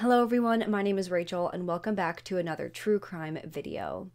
Hello everyone, my name is Rachel and welcome back to another true crime video.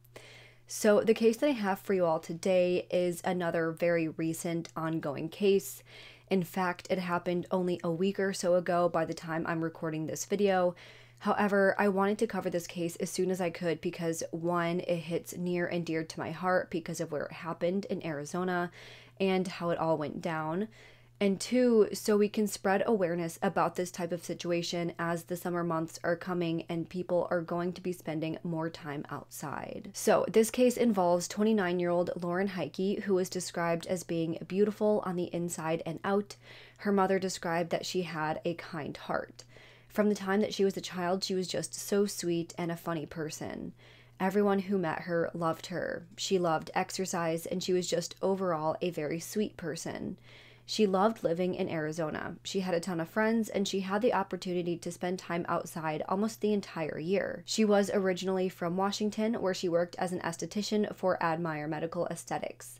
So the case that I have for you all today is another very recent ongoing case. In fact, it happened only a week or so ago by the time I'm recording this video. However, I wanted to cover this case as soon as I could because one, it hits near and dear to my heart because of where it happened in Arizona and how it all went down and two, so we can spread awareness about this type of situation as the summer months are coming and people are going to be spending more time outside. So, this case involves 29 year old Lauren Heike, who was described as being beautiful on the inside and out. Her mother described that she had a kind heart. From the time that she was a child, she was just so sweet and a funny person. Everyone who met her loved her. She loved exercise, and she was just overall a very sweet person. She loved living in Arizona. She had a ton of friends and she had the opportunity to spend time outside almost the entire year. She was originally from Washington, where she worked as an esthetician for Admire Medical Aesthetics.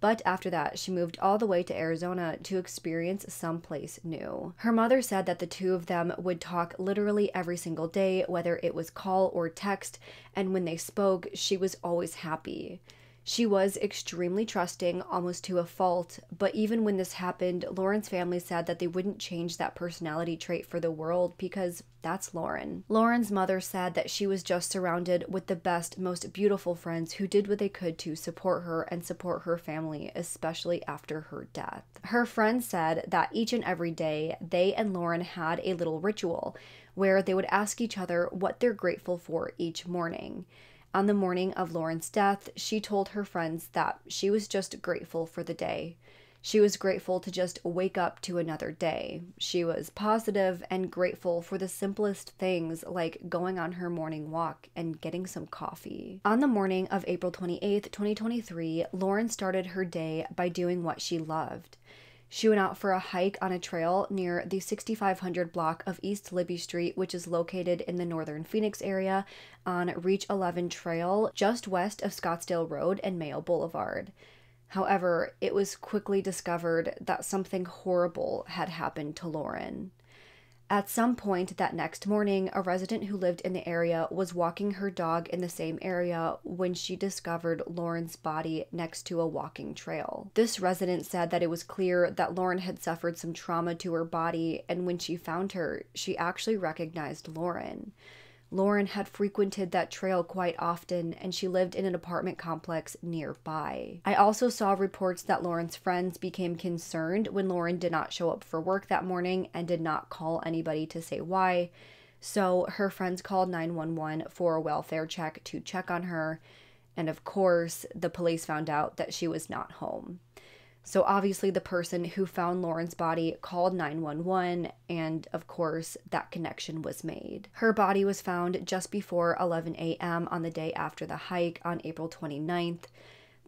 But after that, she moved all the way to Arizona to experience someplace new. Her mother said that the two of them would talk literally every single day, whether it was call or text, and when they spoke, she was always happy. She was extremely trusting, almost to a fault, but even when this happened, Lauren's family said that they wouldn't change that personality trait for the world because that's Lauren. Lauren's mother said that she was just surrounded with the best, most beautiful friends who did what they could to support her and support her family, especially after her death. Her friends said that each and every day, they and Lauren had a little ritual where they would ask each other what they're grateful for each morning. On the morning of Lauren's death, she told her friends that she was just grateful for the day. She was grateful to just wake up to another day. She was positive and grateful for the simplest things like going on her morning walk and getting some coffee. On the morning of April 28, 2023, Lauren started her day by doing what she loved. She went out for a hike on a trail near the 6500 block of East Libby Street, which is located in the northern Phoenix area on Reach 11 Trail, just west of Scottsdale Road and Mayo Boulevard. However, it was quickly discovered that something horrible had happened to Lauren. At some point that next morning, a resident who lived in the area was walking her dog in the same area when she discovered Lauren's body next to a walking trail. This resident said that it was clear that Lauren had suffered some trauma to her body, and when she found her, she actually recognized Lauren. Lauren had frequented that trail quite often and she lived in an apartment complex nearby. I also saw reports that Lauren's friends became concerned when Lauren did not show up for work that morning and did not call anybody to say why. So her friends called 911 for a welfare check to check on her. And of course, the police found out that she was not home. So, obviously, the person who found Lauren's body called 911, and of course, that connection was made. Her body was found just before 11 a.m. on the day after the hike on April 29th.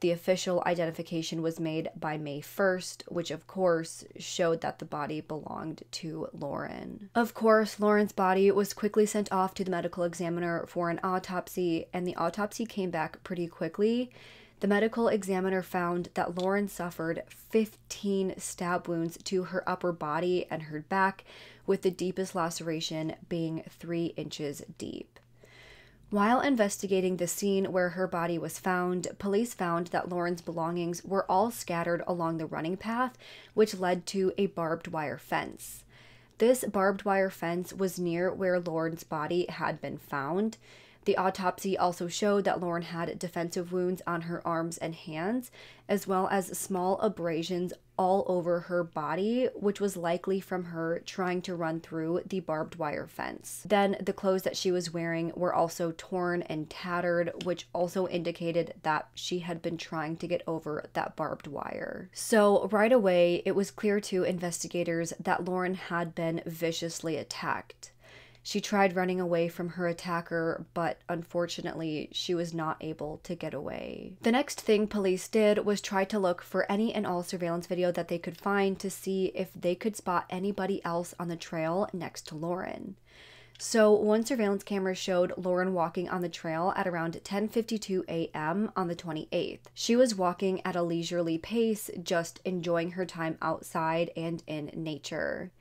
The official identification was made by May 1st, which of course showed that the body belonged to Lauren. Of course, Lauren's body was quickly sent off to the medical examiner for an autopsy, and the autopsy came back pretty quickly the medical examiner found that Lauren suffered 15 stab wounds to her upper body and her back, with the deepest laceration being three inches deep. While investigating the scene where her body was found, police found that Lauren's belongings were all scattered along the running path, which led to a barbed wire fence. This barbed wire fence was near where Lauren's body had been found. The autopsy also showed that Lauren had defensive wounds on her arms and hands, as well as small abrasions all over her body, which was likely from her trying to run through the barbed wire fence. Then the clothes that she was wearing were also torn and tattered, which also indicated that she had been trying to get over that barbed wire. So, right away, it was clear to investigators that Lauren had been viciously attacked. She tried running away from her attacker, but unfortunately, she was not able to get away. The next thing police did was try to look for any and all surveillance video that they could find to see if they could spot anybody else on the trail next to Lauren. So, one surveillance camera showed Lauren walking on the trail at around 10:52 a.m. on the 28th. She was walking at a leisurely pace, just enjoying her time outside and in nature.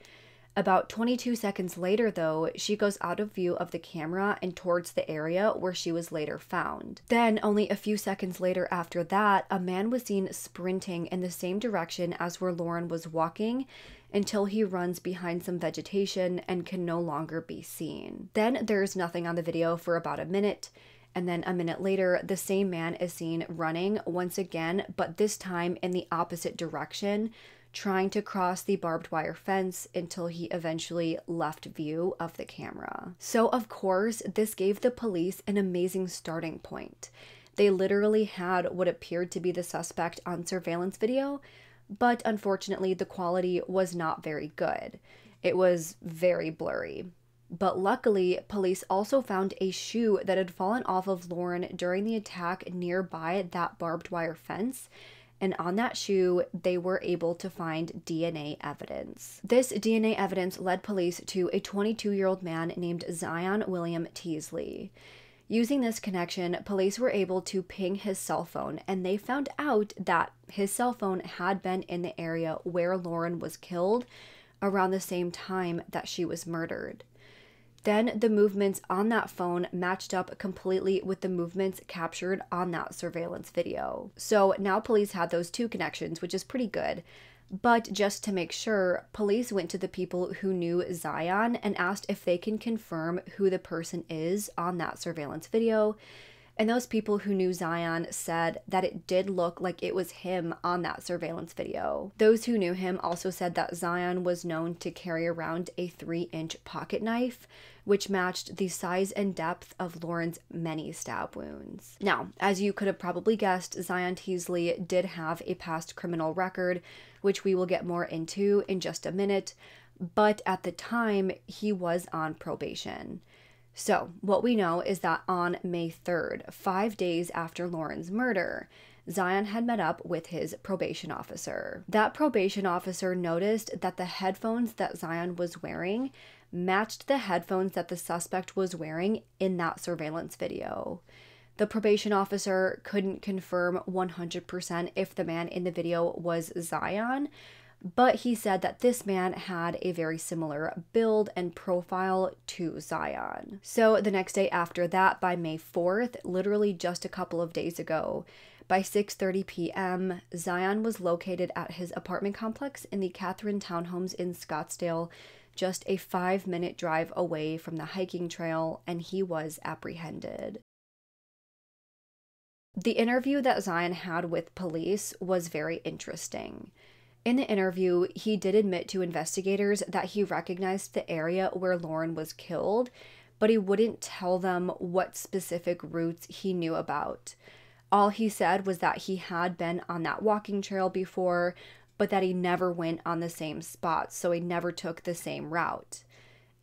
About 22 seconds later, though, she goes out of view of the camera and towards the area where she was later found. Then, only a few seconds later after that, a man was seen sprinting in the same direction as where Lauren was walking until he runs behind some vegetation and can no longer be seen. Then there's nothing on the video for about a minute. And then a minute later, the same man is seen running once again, but this time in the opposite direction, trying to cross the barbed wire fence until he eventually left view of the camera. So, of course, this gave the police an amazing starting point. They literally had what appeared to be the suspect on surveillance video, but unfortunately, the quality was not very good. It was very blurry. But luckily, police also found a shoe that had fallen off of Lauren during the attack nearby that barbed wire fence and on that shoe, they were able to find DNA evidence. This DNA evidence led police to a 22 year old man named Zion William Teasley. Using this connection, police were able to ping his cell phone and they found out that his cell phone had been in the area where Lauren was killed around the same time that she was murdered. Then the movements on that phone matched up completely with the movements captured on that surveillance video. So now police had those two connections, which is pretty good. But just to make sure, police went to the people who knew Zion and asked if they can confirm who the person is on that surveillance video. And those people who knew Zion said that it did look like it was him on that surveillance video. Those who knew him also said that Zion was known to carry around a three inch pocket knife, which matched the size and depth of Lauren's many stab wounds. Now, as you could have probably guessed, Zion Teasley did have a past criminal record, which we will get more into in just a minute, but at the time, he was on probation. So, what we know is that on May 3rd, five days after Lauren's murder, Zion had met up with his probation officer. That probation officer noticed that the headphones that Zion was wearing matched the headphones that the suspect was wearing in that surveillance video. The probation officer couldn't confirm 100% if the man in the video was Zion, but he said that this man had a very similar build and profile to Zion. So the next day after that, by May 4th, literally just a couple of days ago, by 6:30 p.m., Zion was located at his apartment complex in the Catherine Townhomes in Scottsdale, just a 5-minute drive away from the hiking trail, and he was apprehended. The interview that Zion had with police was very interesting. In the interview, he did admit to investigators that he recognized the area where Lauren was killed, but he wouldn't tell them what specific routes he knew about. All he said was that he had been on that walking trail before, but that he never went on the same spot, so he never took the same route.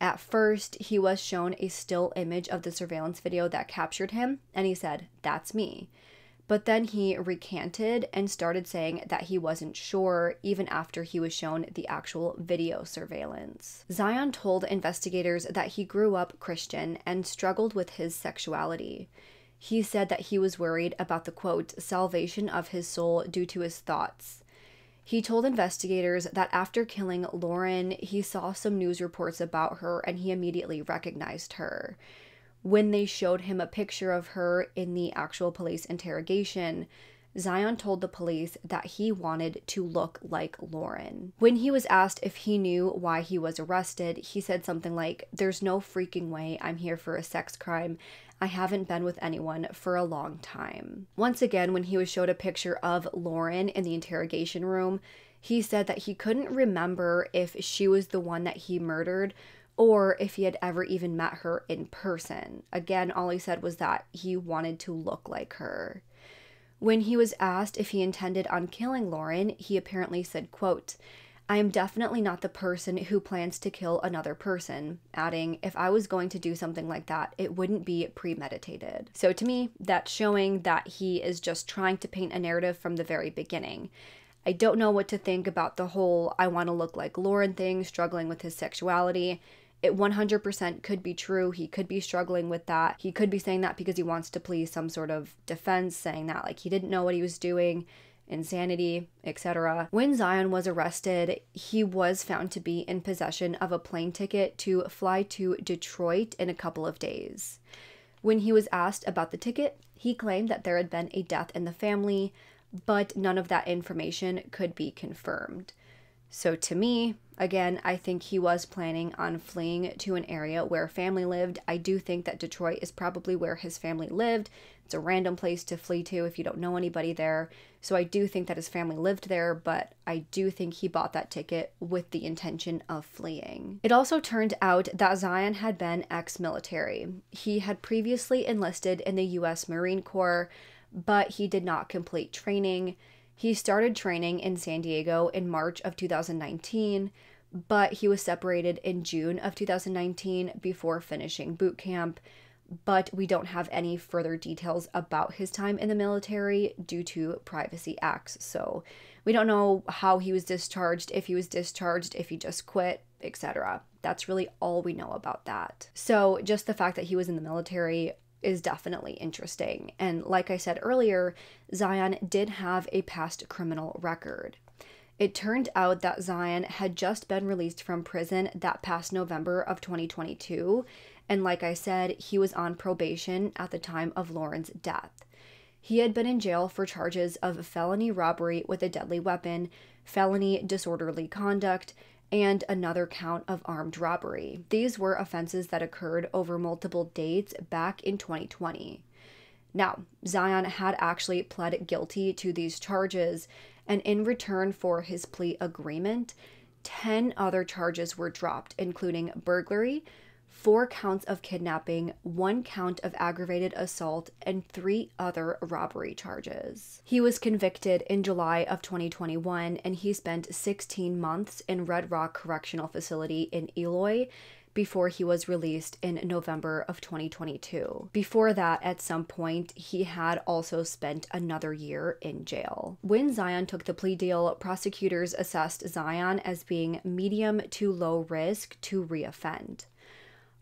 At first, he was shown a still image of the surveillance video that captured him, and he said, That's me. But then he recanted and started saying that he wasn't sure even after he was shown the actual video surveillance. Zion told investigators that he grew up Christian and struggled with his sexuality. He said that he was worried about the quote, salvation of his soul due to his thoughts. He told investigators that after killing Lauren, he saw some news reports about her and he immediately recognized her when they showed him a picture of her in the actual police interrogation, Zion told the police that he wanted to look like Lauren. When he was asked if he knew why he was arrested, he said something like, There's no freaking way I'm here for a sex crime. I haven't been with anyone for a long time. Once again, when he was showed a picture of Lauren in the interrogation room, he said that he couldn't remember if she was the one that he murdered or if he had ever even met her in person. Again, all he said was that he wanted to look like her. When he was asked if he intended on killing Lauren, he apparently said, quote, I am definitely not the person who plans to kill another person, adding, if I was going to do something like that, it wouldn't be premeditated. So to me, that's showing that he is just trying to paint a narrative from the very beginning. I don't know what to think about the whole I want to look like Lauren thing, struggling with his sexuality it 100% could be true. He could be struggling with that. He could be saying that because he wants to please some sort of defense, saying that like he didn't know what he was doing. Insanity, etc. When Zion was arrested, he was found to be in possession of a plane ticket to fly to Detroit in a couple of days. When he was asked about the ticket, he claimed that there had been a death in the family, but none of that information could be confirmed. So, to me, again, I think he was planning on fleeing to an area where family lived. I do think that Detroit is probably where his family lived. It's a random place to flee to if you don't know anybody there. So, I do think that his family lived there, but I do think he bought that ticket with the intention of fleeing. It also turned out that Zion had been ex military. He had previously enlisted in the U.S. Marine Corps, but he did not complete training. He started training in San Diego in March of 2019, but he was separated in June of 2019 before finishing boot camp. But we don't have any further details about his time in the military due to privacy acts. So we don't know how he was discharged, if he was discharged, if he just quit, etc. That's really all we know about that. So just the fact that he was in the military is definitely interesting. And like I said earlier, Zion did have a past criminal record. It turned out that Zion had just been released from prison that past November of 2022. And like I said, he was on probation at the time of Lauren's death. He had been in jail for charges of felony robbery with a deadly weapon, felony disorderly conduct, and another count of armed robbery. These were offenses that occurred over multiple dates back in 2020. Now, Zion had actually pled guilty to these charges, and in return for his plea agreement, 10 other charges were dropped, including burglary, four counts of kidnapping, one count of aggravated assault, and three other robbery charges. He was convicted in July of 2021 and he spent 16 months in Red Rock Correctional Facility in Eloy before he was released in November of 2022. Before that, at some point, he had also spent another year in jail. When Zion took the plea deal, prosecutors assessed Zion as being medium to low risk to reoffend.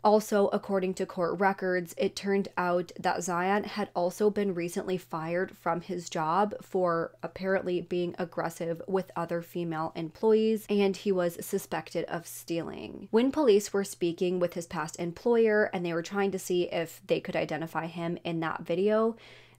Also, according to court records, it turned out that Zion had also been recently fired from his job for apparently being aggressive with other female employees, and he was suspected of stealing. When police were speaking with his past employer and they were trying to see if they could identify him in that video,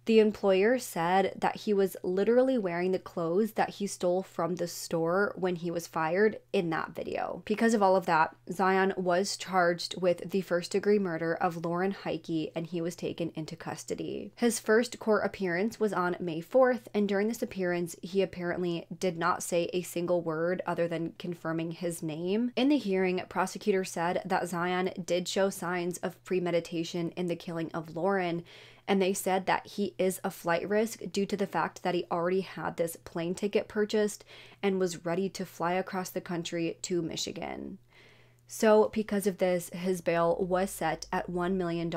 the employer said that he was literally wearing the clothes that he stole from the store when he was fired in that video. Because of all of that, Zion was charged with the first degree murder of Lauren Heike and he was taken into custody. His first court appearance was on May 4th, and during this appearance, he apparently did not say a single word other than confirming his name. In the hearing, prosecutors said that Zion did show signs of premeditation in the killing of Lauren and they said that he is a flight risk due to the fact that he already had this plane ticket purchased and was ready to fly across the country to Michigan. So, because of this, his bail was set at $1 million,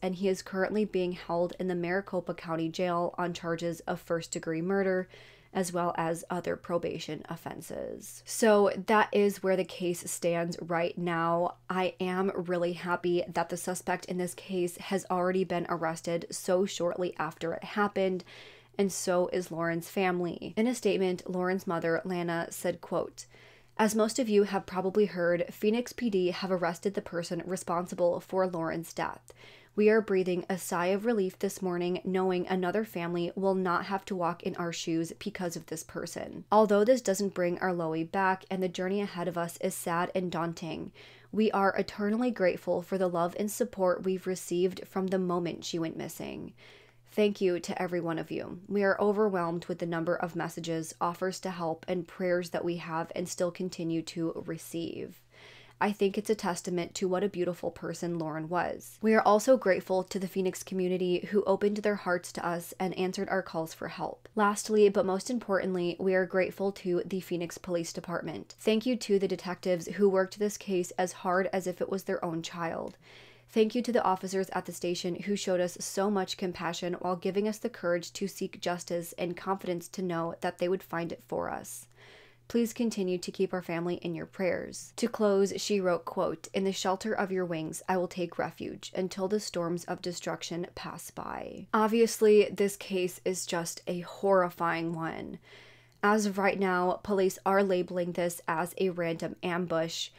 and he is currently being held in the Maricopa County Jail on charges of first degree murder, as well as other probation offenses. So that is where the case stands right now. I am really happy that the suspect in this case has already been arrested so shortly after it happened and so is Lauren's family. In a statement, Lauren's mother, Lana, said, quote, as most of you have probably heard, Phoenix PD have arrested the person responsible for Lauren's death. We are breathing a sigh of relief this morning knowing another family will not have to walk in our shoes because of this person. Although this doesn't bring our Loie back and the journey ahead of us is sad and daunting, we are eternally grateful for the love and support we've received from the moment she went missing. Thank you to every one of you. We are overwhelmed with the number of messages, offers to help, and prayers that we have and still continue to receive. I think it's a testament to what a beautiful person Lauren was. We are also grateful to the Phoenix community who opened their hearts to us and answered our calls for help. Lastly, but most importantly, we are grateful to the Phoenix Police Department. Thank you to the detectives who worked this case as hard as if it was their own child. Thank you to the officers at the station who showed us so much compassion while giving us the courage to seek justice and confidence to know that they would find it for us. Please continue to keep our family in your prayers. To close, she wrote, quote, In the shelter of your wings, I will take refuge until the storms of destruction pass by. Obviously, this case is just a horrifying one. As of right now, police are labeling this as a random ambush.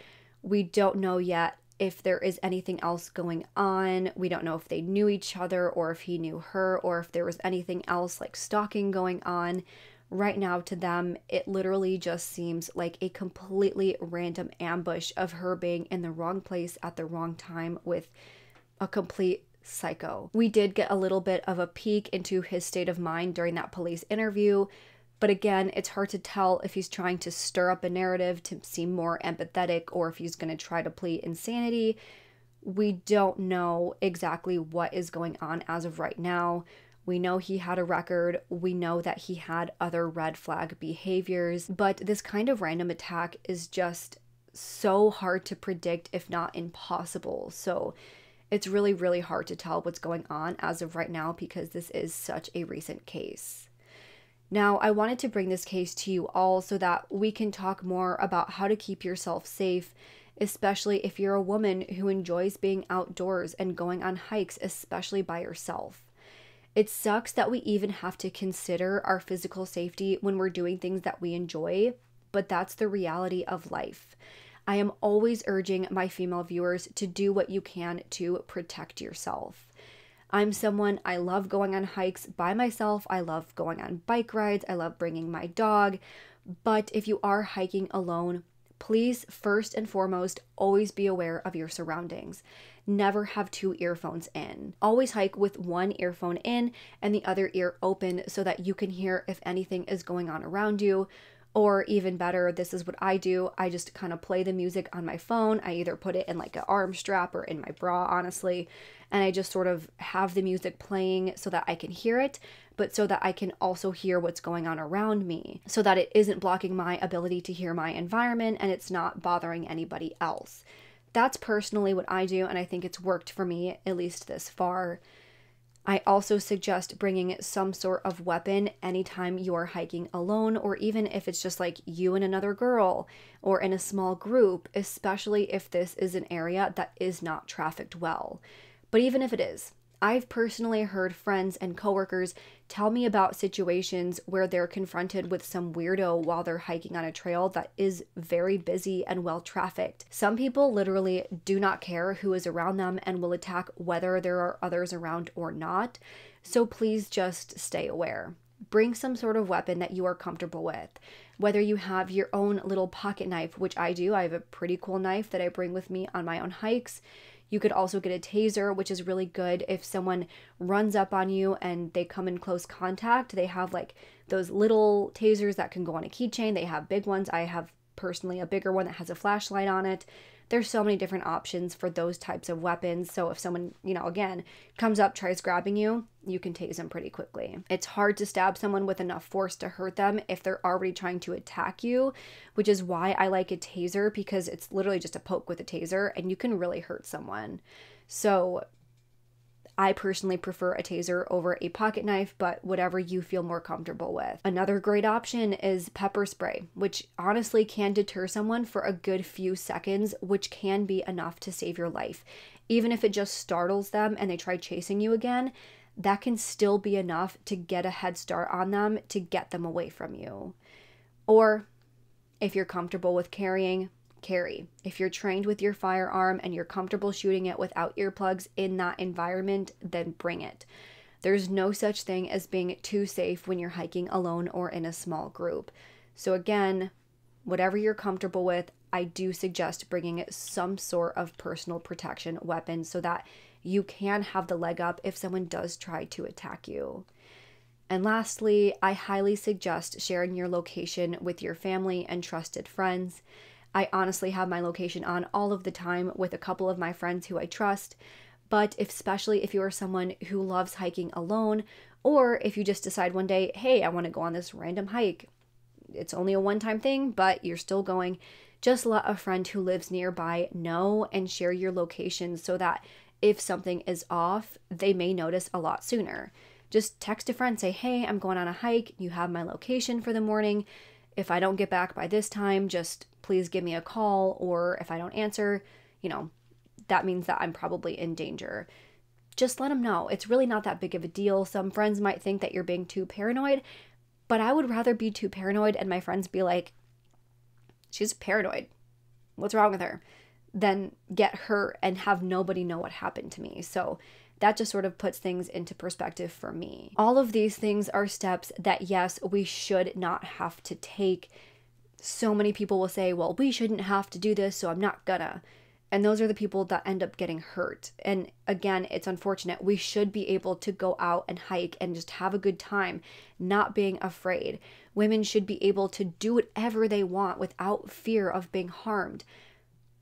We don't know yet if there is anything else going on. We don't know if they knew each other or if he knew her or if there was anything else like stalking going on right now to them, it literally just seems like a completely random ambush of her being in the wrong place at the wrong time with a complete psycho. We did get a little bit of a peek into his state of mind during that police interview, but again, it's hard to tell if he's trying to stir up a narrative to seem more empathetic or if he's going to try to plead insanity. We don't know exactly what is going on as of right now. We know he had a record. We know that he had other red flag behaviors. But this kind of random attack is just so hard to predict, if not impossible. So it's really, really hard to tell what's going on as of right now because this is such a recent case. Now, I wanted to bring this case to you all so that we can talk more about how to keep yourself safe, especially if you're a woman who enjoys being outdoors and going on hikes, especially by yourself. It sucks that we even have to consider our physical safety when we're doing things that we enjoy, but that's the reality of life. I am always urging my female viewers to do what you can to protect yourself. I'm someone I love going on hikes by myself. I love going on bike rides. I love bringing my dog. But if you are hiking alone, please first and foremost always be aware of your surroundings. Never have two earphones in. Always hike with one earphone in and the other ear open so that you can hear if anything is going on around you. Or even better, this is what I do. I just kind of play the music on my phone. I either put it in like an arm strap or in my bra, honestly. And I just sort of have the music playing so that I can hear it, but so that I can also hear what's going on around me, so that it isn't blocking my ability to hear my environment and it's not bothering anybody else. That's personally what I do, and I think it's worked for me, at least this far. I also suggest bringing some sort of weapon anytime you are hiking alone, or even if it's just like you and another girl or in a small group, especially if this is an area that is not trafficked well. But even if it is, I've personally heard friends and coworkers tell me about situations where they're confronted with some weirdo while they're hiking on a trail that is very busy and well trafficked. Some people literally do not care who is around them and will attack whether there are others around or not. So please just stay aware. Bring some sort of weapon that you are comfortable with. Whether you have your own little pocket knife, which I do, I have a pretty cool knife that I bring with me on my own hikes you could also get a taser, which is really good if someone runs up on you and they come in close contact. They have like those little tasers that can go on a keychain. They have big ones. I have personally a bigger one that has a flashlight on it there's so many different options for those types of weapons. So if someone, you know, again, comes up, tries grabbing you, you can tase them pretty quickly. It's hard to stab someone with enough force to hurt them if they're already trying to attack you, which is why I like a taser because it's literally just a poke with a taser and you can really hurt someone. So I personally prefer a taser over a pocket knife, but whatever you feel more comfortable with. Another great option is pepper spray, which honestly can deter someone for a good few seconds, which can be enough to save your life. Even if it just startles them and they try chasing you again, that can still be enough to get a head start on them to get them away from you. Or if you're comfortable with carrying, carry. If you're trained with your firearm and you're comfortable shooting it without earplugs in that environment, then bring it. There's no such thing as being too safe when you're hiking alone or in a small group. So, again, whatever you're comfortable with, I do suggest bringing some sort of personal protection weapon so that you can have the leg up if someone does try to attack you. And lastly, I highly suggest sharing your location with your family and trusted friends. I honestly have my location on all of the time with a couple of my friends who I trust. But especially if you are someone who loves hiking alone, or if you just decide one day, hey, I want to go on this random hike, it's only a one time thing, but you're still going, just let a friend who lives nearby know and share your location so that if something is off, they may notice a lot sooner. Just text a friend, say, hey, I'm going on a hike. You have my location for the morning if I don't get back by this time, just please give me a call. Or if I don't answer, you know, that means that I'm probably in danger. Just let them know. It's really not that big of a deal. Some friends might think that you're being too paranoid, but I would rather be too paranoid and my friends be like, she's paranoid. What's wrong with her? Than get hurt and have nobody know what happened to me. So that just sort of puts things into perspective for me. All of these things are steps that, yes, we should not have to take. So many people will say, well, we shouldn't have to do this, so I'm not gonna. And those are the people that end up getting hurt. And again, it's unfortunate. We should be able to go out and hike and just have a good time, not being afraid. Women should be able to do whatever they want without fear of being harmed.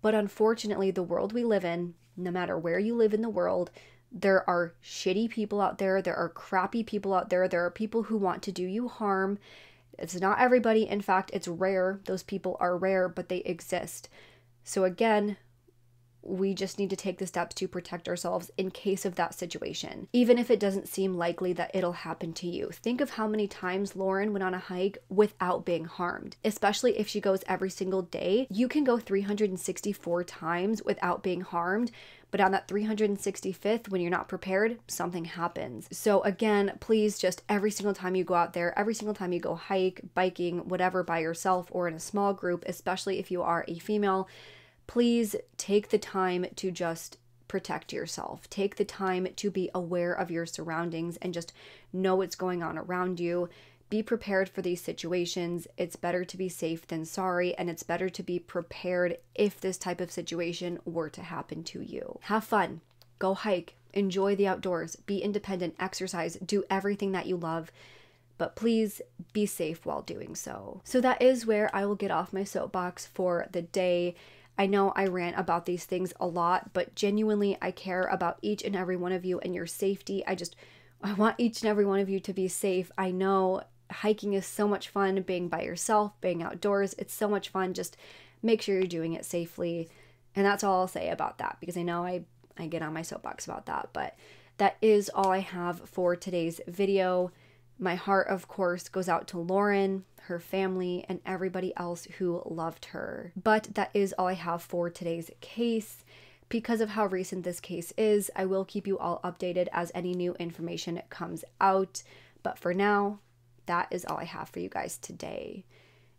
But unfortunately, the world we live in, no matter where you live in the world, there are shitty people out there. There are crappy people out there. There are people who want to do you harm. It's not everybody. In fact, it's rare. Those people are rare, but they exist. So, again, we just need to take the steps to protect ourselves in case of that situation, even if it doesn't seem likely that it'll happen to you. Think of how many times Lauren went on a hike without being harmed, especially if she goes every single day. You can go 364 times without being harmed, but on that 365th, when you're not prepared, something happens. So, again, please just every single time you go out there, every single time you go hike, biking, whatever by yourself or in a small group, especially if you are a female, please take the time to just protect yourself. Take the time to be aware of your surroundings and just know what's going on around you. Be prepared for these situations. It's better to be safe than sorry, and it's better to be prepared if this type of situation were to happen to you. Have fun, go hike, enjoy the outdoors, be independent, exercise, do everything that you love but please be safe while doing so. So that is where I will get off my soapbox for the day. I know I rant about these things a lot, but genuinely, I care about each and every one of you and your safety. I just, I want each and every one of you to be safe. I know hiking is so much fun, being by yourself, being outdoors. It's so much fun. Just make sure you're doing it safely. And that's all I'll say about that because I know I, I get on my soapbox about that. But that is all I have for today's video. My heart, of course, goes out to Lauren, her family, and everybody else who loved her. But that is all I have for today's case. Because of how recent this case is, I will keep you all updated as any new information comes out. But for now, that is all I have for you guys today.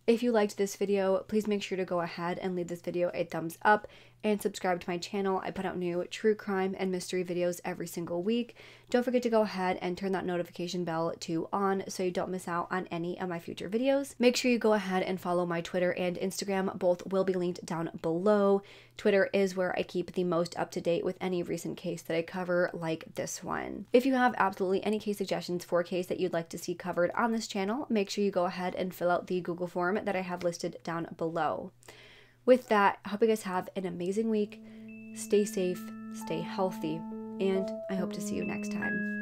If you liked this video, please make sure to go ahead and leave this video a thumbs up and subscribe to my channel. I put out new true crime and mystery videos every single week. Don't forget to go ahead and turn that notification bell to on so you don't miss out on any of my future videos. Make sure you go ahead and follow my Twitter and Instagram. Both will be linked down below. Twitter is where I keep the most up to date with any recent case that I cover, like this one. If you have absolutely any case suggestions for a case that you'd like to see covered on this channel, make sure you go ahead and fill out the Google form that I have listed down below. With that, I hope you guys have an amazing week. Stay safe, stay healthy, and I hope to see you next time.